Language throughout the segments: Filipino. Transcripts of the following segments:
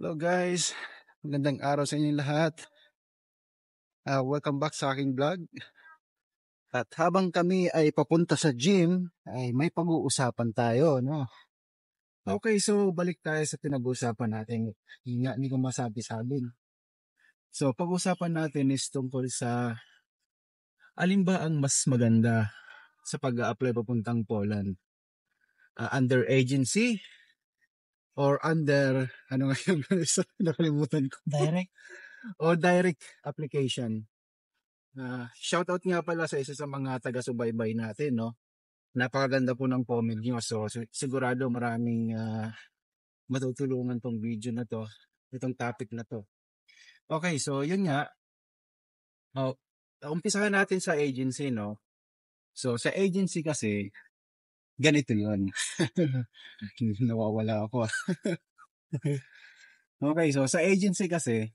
Hello guys, magandang araw sa inyong lahat. Uh, welcome back sa aking vlog. At habang kami ay papunta sa gym, ay may pag-uusapan tayo, no? Okay, so balik tayo sa pinag-uusapan natin. Hindi nga, hindi ko masabi-sabi. So, pag-uusapan natin is tungkol sa alin ba ang mas maganda sa pag-apply papuntang Poland? Uh, under agency or under, ano nga yung nakalimutan ko. Direct. o direct application. Uh, shoutout nga pala sa isa sa mga taga-subaybay natin, no? Napakaganda po ng comment nyo. So, sigurado maraming uh, matutulungan tong video na to, itong topic na to. Okay, so yun nga. Oh, umpisahan natin sa agency, no? So, sa agency kasi, ganito yun. Nawawala ako. okay, so sa agency kasi,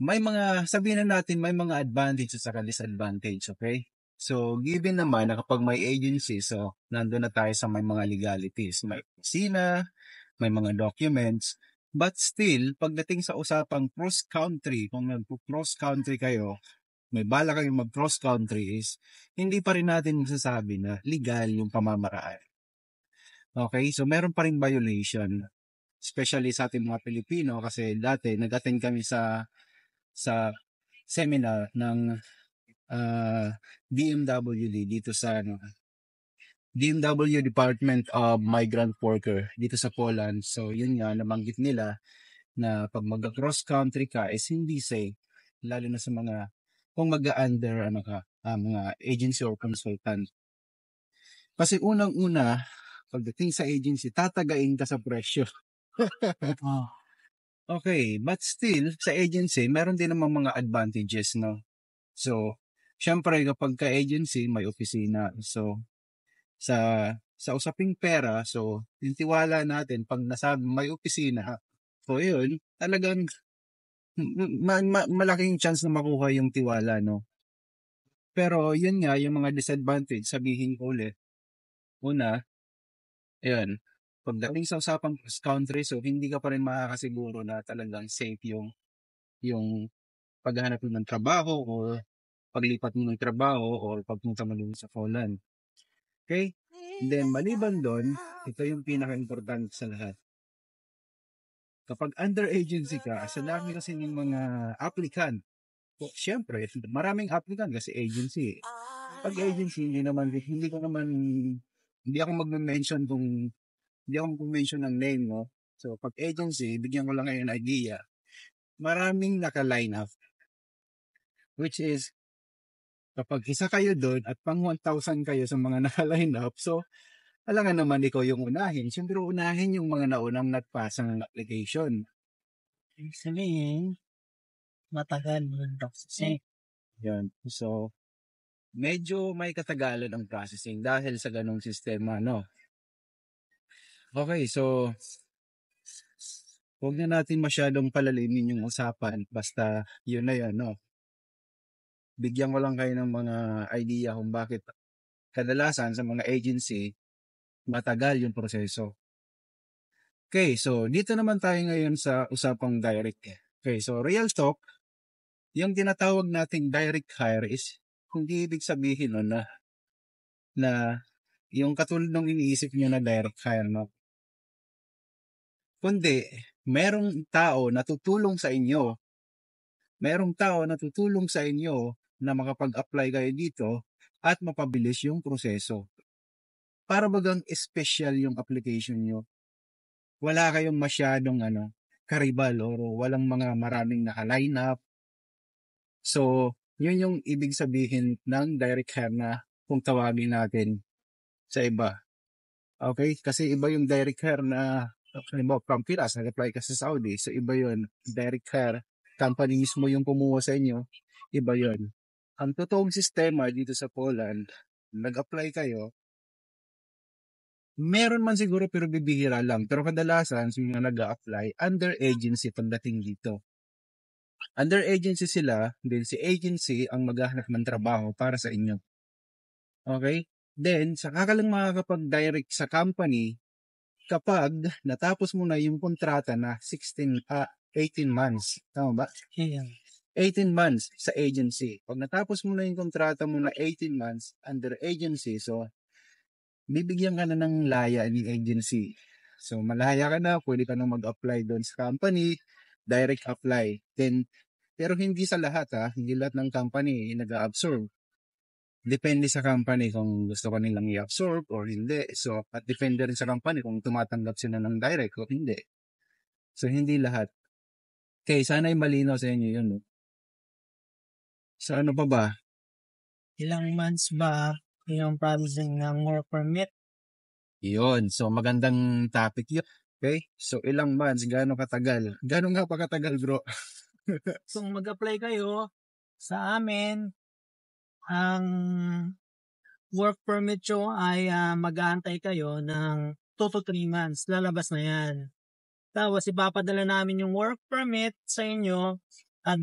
may mga, sabihin na natin, may mga advantages at disadvantage, okay? So, given naman na kapag may agency, so, nandun na tayo sa may mga legalities. May opisina, may mga documents, but still, pagdating sa usapang cross-country, kung nag-cross-country kayo, may bala kayong mag-cross country is, hindi pa rin natin masasabi na legal yung pamamaraan. Okay, so meron pa rin violation. Especially sa ating mga Pilipino kasi dati nag-attend kami sa sa seminar ng uh, DMWD dito sa ano, DMW Department of Migrant Worker dito sa Poland. So yun nga nabanggit nila na pag mag-cross country ka is hindi safe lalo na sa mga kung mag-under ano ka, uh, mga agency or consultant. Kasi unang-una, pagdating sa agency, tatagain ka sa presyo. oh. Okay, but still, sa agency, meron din namang mga advantages, no? So, syempre, kapag ka-agency, may opisina. So, sa sa usaping pera, so, yung tiwala natin, pag nasabi may opisina, so yun, talagang ma- ma- malaking chance na makuha yung tiwala, no? Pero yun nga, yung mga disadvantage, sabihin ko ulit. Una, ayun, pagdating sa usapang country, so hindi ka pa rin makakasiguro na talagang safe yung yung paghanap mo ng trabaho or paglipat mo ng trabaho or pagpunta mo sa Poland. Okay? then, maliban doon, ito yung pinaka-importante sa lahat kapag under agency ka, sa dami kasi ng mga applicant, so, syempre, maraming applicant kasi agency. Pag agency, hindi naman, hindi ko naman, hindi ako mag-mention kung, hindi ako mag-mention ng name, no? So, pag agency, bigyan ko lang kayo ng idea. Maraming naka-line up. Which is, kapag isa kayo doon at pang 1,000 kayo sa mga naka-line up, so, alangan naman ikaw yung unahin. Siyempre, unahin yung mga naunang nagpasa ng application. Ibig sabihin, matagal yung processing. Yan. So, medyo may katagalan ang processing dahil sa ganong sistema, no? Okay, so, huwag na natin masyadong palalimin yung usapan. Basta, yun na yun, no? Bigyan ko lang kayo ng mga idea kung bakit kadalasan sa mga agency, matagal yung proseso. Okay, so dito naman tayo ngayon sa usapang direct. Okay, so real talk, yung tinatawag nating direct hire is hindi ibig sabihin no, na na yung katulad ng iniisip nyo na direct hire, no? Kundi, merong tao na tutulong sa inyo. Merong tao na tutulong sa inyo na makapag-apply kayo dito at mapabilis yung proseso para bagang special yung application nyo. Wala kayong masyadong ano, karibal or walang mga maraming naka-line up. So, yun yung ibig sabihin ng direct hire na kung tawagin natin sa iba. Okay? Kasi iba yung direct hire na halimbawa from Piras, nag-apply ka sa Saudi. So, iba yun. Direct hire. Company mismo yung kumuha sa inyo. Iba yun. Ang totoong sistema dito sa Poland, nag-apply kayo, Meron man siguro pero bibihira lang. Pero kadalasan, yung mga nag apply under agency pagdating dito. Under agency sila, then si agency ang maghahanap ng trabaho para sa inyo. Okay? Then, saka ka lang makakapag-direct sa company kapag natapos mo na yung kontrata na 16, ah, 18 months. Tama ba? Ayan. 18 months sa agency. Pag natapos mo na yung kontrata mo na 18 months under agency, so bibigyan ka na ng laya ni agency. So malaya ka na, pwede ka na mag-apply doon sa company, direct apply. Then, pero hindi sa lahat ha, hindi lahat ng company nag-absorb. Depende sa company kung gusto ka nilang i-absorb or hindi. So, at depende rin sa company kung tumatanggap sila ng direct o hindi. So, hindi lahat. Okay, sana ay malinaw sa inyo yun. No? So, ano pa ba? Ilang months ba yung processing ng work permit? Yun. So, magandang topic yun. Okay? So, ilang months, gaano katagal? Gaano nga pa katagal, bro? Kung mag-apply kayo sa amin, ang work permit nyo ay ah, mag-aantay kayo ng 2 to 3 months. Lalabas na yan. Tapos ipapadala namin yung work permit sa inyo at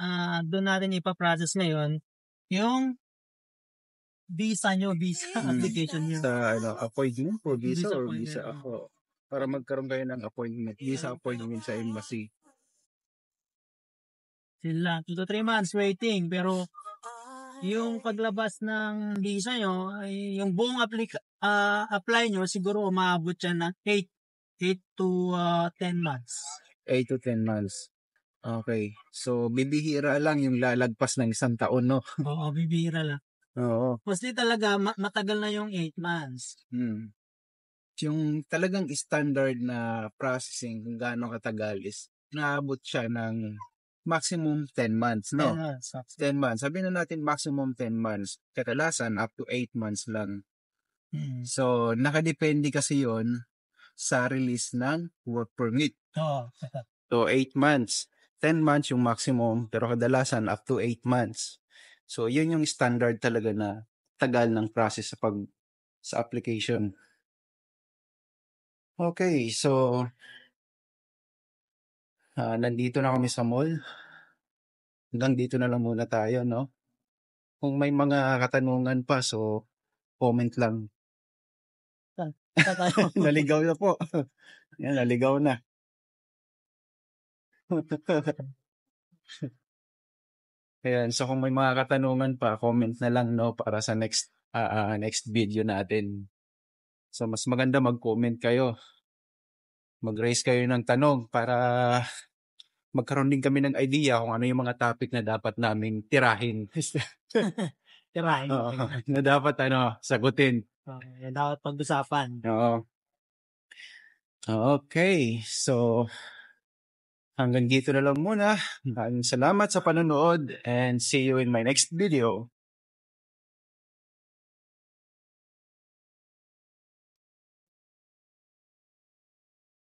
ah, doon natin ipaprocess ngayon yung visa nyo, visa Hmm. application nyo. sa ano, appointment for visa, Visa or visa oo. ako. Para magkaroon kayo ng appointment. Visa appointment sa embassy. Sila, 2 to 3 months waiting. Pero yung paglabas ng visa nyo, ay yung buong applica- ah, apply nyo, siguro umabot yan ng 8, 8 to ah, 10 months. 8 to 10 months. Okay. So, bibihira lang yung lalagpas ng isang taon, no? Oo, bibira lang. Oo. Mostly talaga, ma- matagal na yung 8 months. Hmm. Yung talagang standard na processing kung gaano katagal is naabot siya ng maximum 10 months, 10 no? months. 10 months. Sabihin na natin maximum 10 months. Kadalasan up to 8 months lang. Hmm. So, nakadepende kasi yon sa release ng work permit. Oo. So, 8 months. 10 months yung maximum, pero kadalasan up to 8 months. So, yun yung standard talaga na tagal ng process sa pag sa application. Okay, so ah, nandito na kami sa mall. Hanggang dito na lang muna tayo, no? Kung may mga katanungan pa, so comment lang. Tatayo. naligaw na po. Yan, naligaw na. Ayan, so kung may mga katanungan pa, comment na lang no para sa next ah, ah, next video natin. So mas maganda mag-comment kayo. Mag-raise kayo ng tanong para magkaroon din kami ng idea kung ano yung mga topic na dapat naming tirahin. Tirahin. Oo, na dapat ano, sagutin. Okay, dapat pag-usapan. Oo. Okay, so hanggang dito na lang muna. Maraming salamat sa panonood and see you in my next video.